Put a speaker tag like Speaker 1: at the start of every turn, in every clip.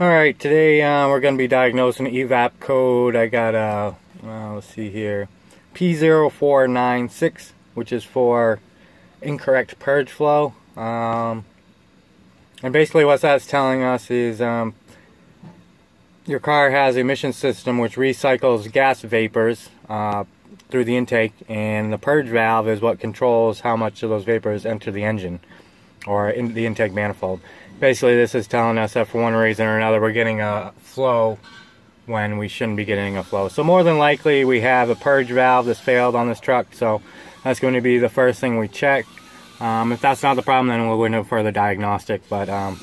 Speaker 1: Alright, today uh, we're going to be diagnosing evap code. I got, uh, let's see here, P0496, which is for incorrect purge flow. Um, and basically what that's telling us is um, your car has a emission system which recycles gas vapors uh, through the intake and the purge valve is what controls how much of those vapors enter the engine or in the intake manifold. Basically this is telling us that for one reason or another we're getting a flow when we shouldn't be getting a flow. So more than likely we have a purge valve that's failed on this truck so that's going to be the first thing we check. Um, if that's not the problem then we'll no further diagnostic but um,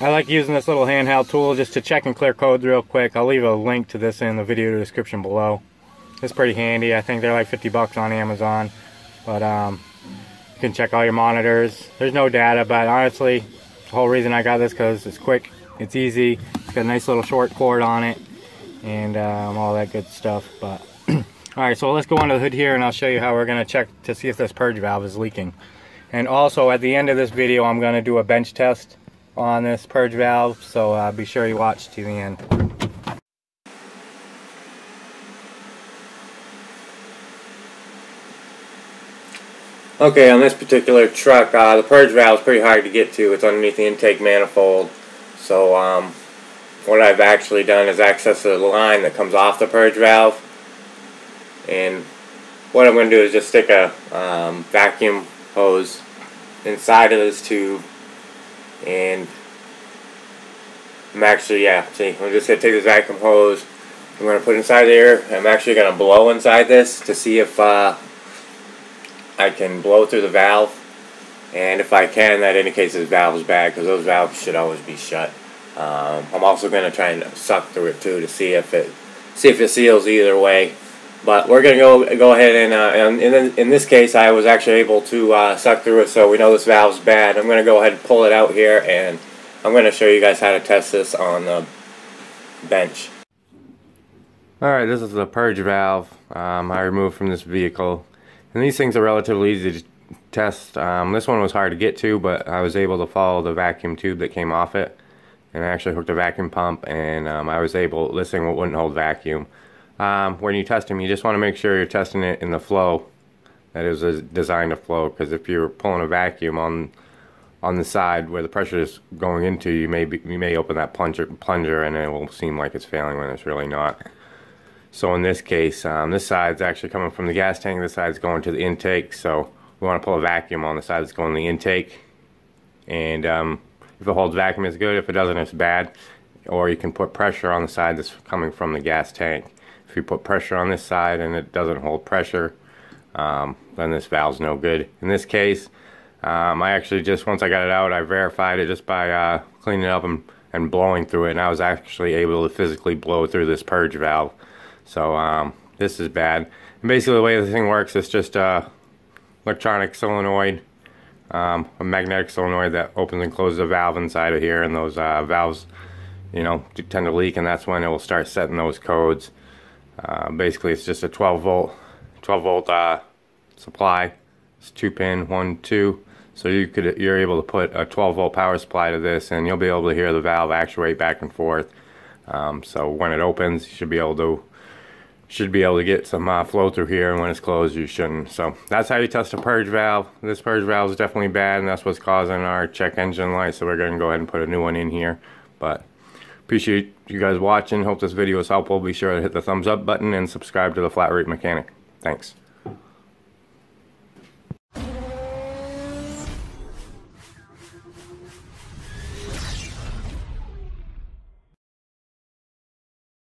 Speaker 1: I like using this little handheld tool just to check and clear codes real quick. I'll leave a link to this in the video description below. It's pretty handy. I think they're like 50 bucks on Amazon. But um, you can check all your monitors. There's no data, but honestly, the whole reason I got this because it's quick, it's easy, it's got a nice little short cord on it, and um, all that good stuff. But Alright, so let's go under the hood here and I'll show you how we're to check to see if this purge valve is leaking. And also at the end of this video I'm to do a bench test on this purge valve, so uh, be sure you watch to the end. Okay, on this particular truck, uh, the purge valve is pretty hard to get to. It's underneath the intake manifold. So um, what I've actually done is access the line that comes off the purge valve. And what I'm going to do is just stick a um, vacuum hose inside of this tube. And I'm actually, yeah, see, I'm just going to take this vacuum hose. I'm going to put inside there. I'm actually going to blow inside this to see if... Uh, I can blow through the valve and if I can that indicates the valve is bad because those valves should always be shut. Um, I'm also going to try and suck through it too to see if it see if it seals either way. But we're going to go go ahead and, uh, and in, in this case I was actually able to uh, suck through it so we know this valve's bad. I'm going to go ahead and pull it out here and I'm going to show you guys how to test this on the bench. Alright, this is the purge valve um, I removed from this vehicle. And these things are relatively easy to test. Um, this one was hard to get to, but I was able to follow the vacuum tube that came off it. And I actually hooked a vacuum pump, and um, I was able, this thing wouldn't hold vacuum. Um, when you test them, you just want to make sure you're testing it in the flow that is designed to flow. Because if you're pulling a vacuum on on the side where the pressure is going into, you may be, you may open that plunger plunger, and it will seem like it's failing when it's really not. So in this case, um, this side's actually coming from the gas tank, this side's going to the intake, so we want to pull a vacuum on the side that's going to the intake. And um, if it holds vacuum, it's good. If it doesn't, it's bad. Or you can put pressure on the side that's coming from the gas tank. If you put pressure on this side and it doesn't hold pressure, um, then this valve's no good. In this case, um, I actually just, once I got it out, I verified it just by uh, cleaning it up and, and blowing through it. And I was actually able to physically blow through this purge valve. So um, this is bad. And basically the way the thing works is just a electronic solenoid, um, a magnetic solenoid that opens and closes a valve inside of here and those uh, valves you know tend to leak and that's when it will start setting those codes. Uh, basically it's just a 12 volt 12 volt uh, supply. It's two pin, one, two. So you could you're able to put a 12 volt power supply to this and you'll be able to hear the valve actuate back and forth. Um, so when it opens you should be able to should be able to get some uh, flow through here and when it's closed you shouldn't. So that's how you test a purge valve. This purge valve is definitely bad and that's what's causing our check engine light so we're going to go ahead and put a new one in here. But appreciate you guys watching. Hope this video was helpful. Be sure to hit the thumbs up button and subscribe to the flat rate mechanic. Thanks